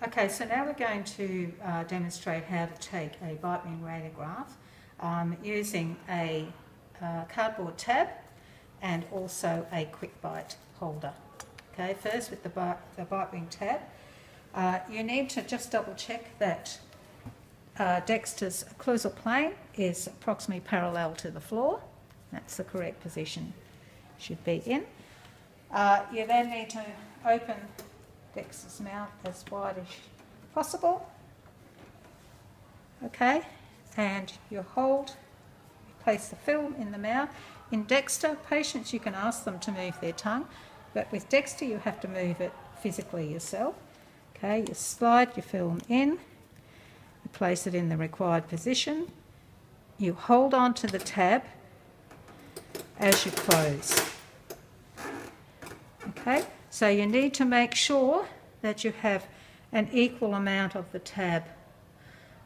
Okay, so now we're going to uh, demonstrate how to take a bite wing radiograph um, using a uh, cardboard tab and also a quick bite holder. Okay, first with the bite, the bite wing tab, uh, you need to just double check that uh, Dexter's occlusal plane is approximately parallel to the floor. That's the correct position should be in. Uh, you then need to open Dexter's mouth as wide as possible. Okay, and you hold, you place the film in the mouth. In Dexter, patients you can ask them to move their tongue, but with Dexter you have to move it physically yourself. Okay, you slide your film in, you place it in the required position, you hold on to the tab as you close. Okay, so you need to make sure that you have an equal amount of the tab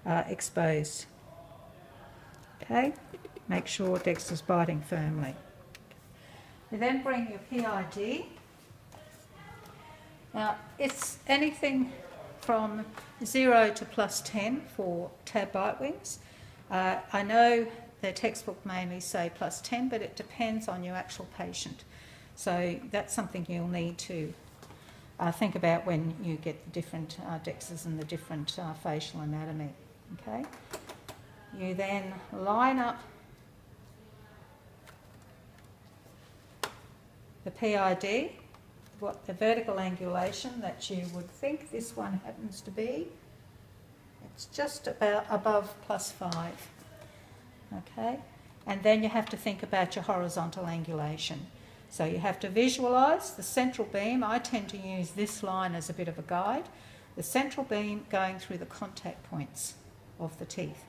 uh, exposed. Okay, make sure Dexter's biting firmly. You then bring your PID. Now, it's anything from 0 to plus 10 for tab bite wings. Uh, I know the textbook mainly say plus 10, but it depends on your actual patient. So that's something you'll need to uh, think about when you get the different uh, dexes and the different uh, facial anatomy. Okay. You then line up the PID, what the vertical angulation that you would think this one happens to be. It's just about above plus five. Okay. And then you have to think about your horizontal angulation. So you have to visualise the central beam. I tend to use this line as a bit of a guide. The central beam going through the contact points of the teeth.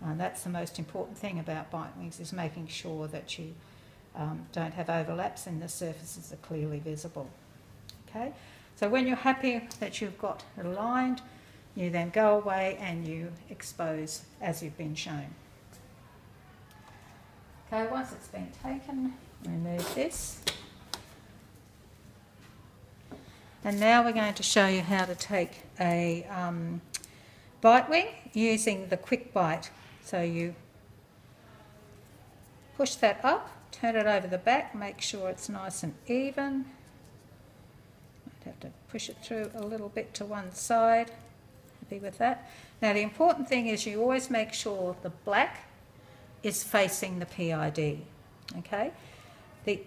And that's the most important thing about bite wings is making sure that you um, don't have overlaps and the surfaces are clearly visible. Okay, so when you're happy that you've got it aligned, you then go away and you expose as you've been shown. Okay, once it's been taken, remove this. And now we're going to show you how to take a um, bite wing using the quick bite. So you push that up, turn it over the back, make sure it's nice and even. Might have to push it through a little bit to one side. Happy with that. Now the important thing is you always make sure the black is facing the PID. Okay? The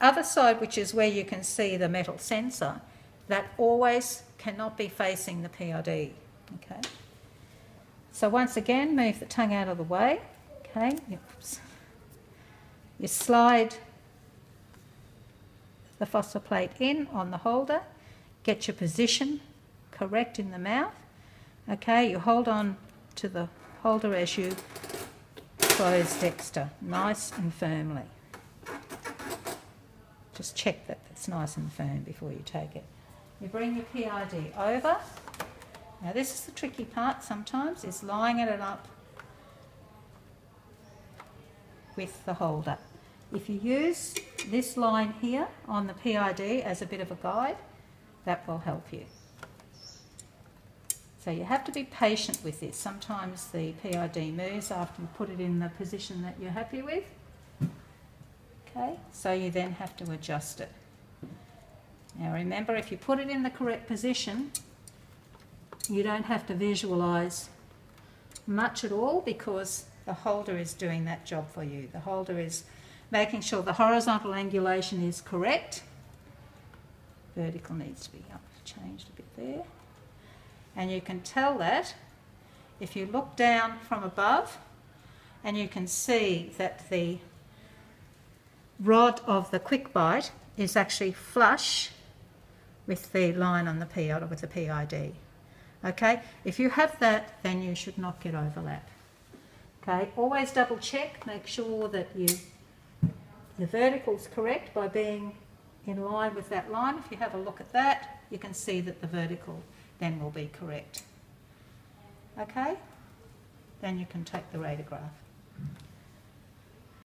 other side, which is where you can see the metal sensor, that always cannot be facing the PID. Okay. So once again, move the tongue out of the way. Okay. Oops. You slide the phosphor plate in on the holder. Get your position correct in the mouth. Okay. You hold on to the holder as you close Dexter, nice and firmly. Just check that it's nice and firm before you take it. You bring your PID over. Now this is the tricky part sometimes, is lining it up with the holder. If you use this line here on the PID as a bit of a guide, that will help you. So you have to be patient with this. Sometimes the PID moves after you put it in the position that you're happy with. Okay, so you then have to adjust it. Now remember, if you put it in the correct position, you don't have to visualise much at all because the holder is doing that job for you. The holder is making sure the horizontal angulation is correct. Vertical needs to be up, changed a bit there. And you can tell that if you look down from above and you can see that the rod of the quick bite is actually flush with the line on the or with the PID. Okay, if you have that, then you should not get overlap. Okay, always double check, make sure that you the vertical is correct by being in line with that line. If you have a look at that, you can see that the vertical then will be correct. Okay, then you can take the radiograph.